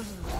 Ugh.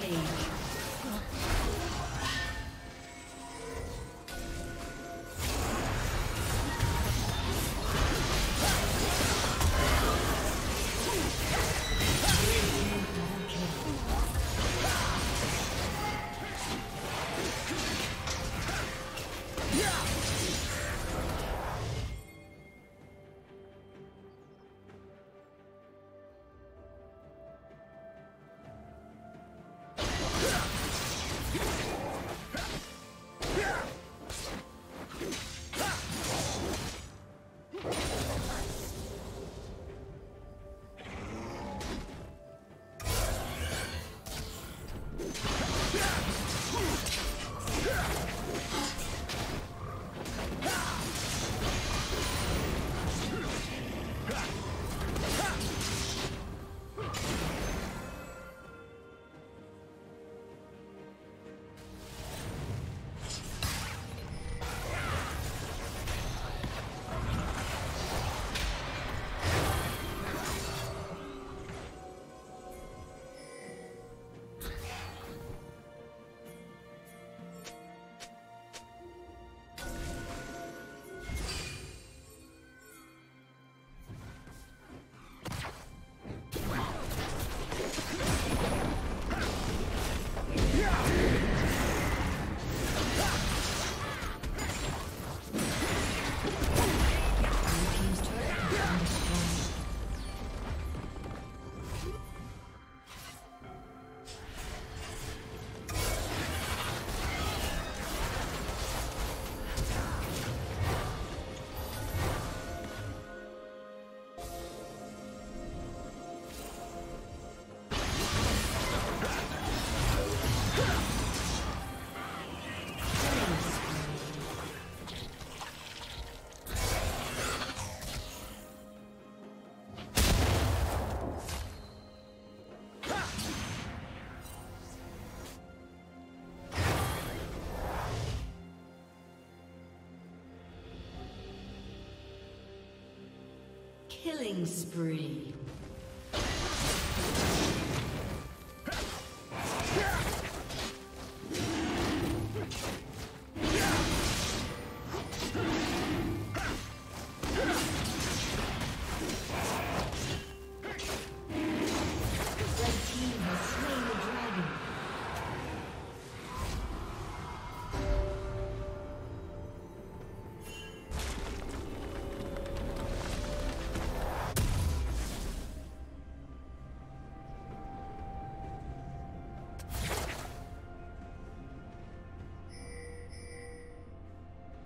Rampage. Killing spree.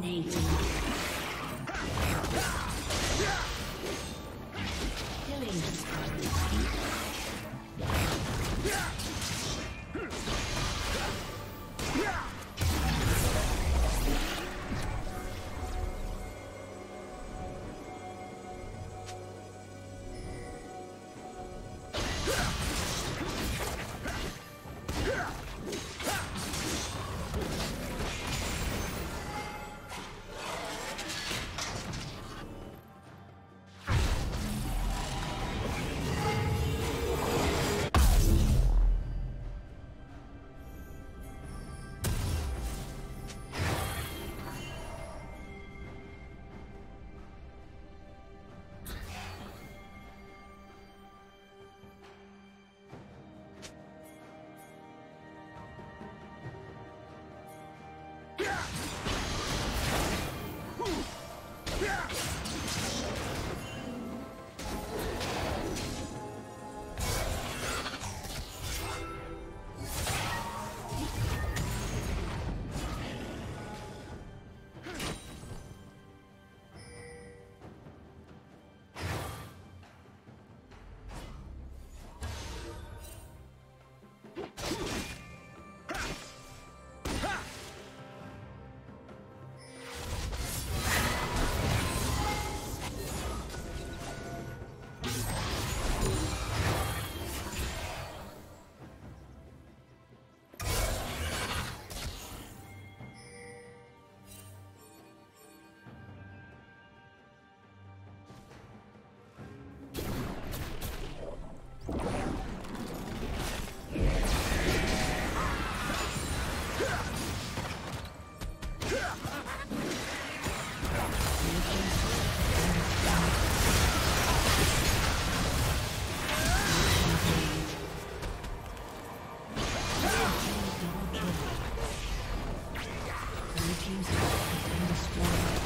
Dominate. Killing. team's turret has.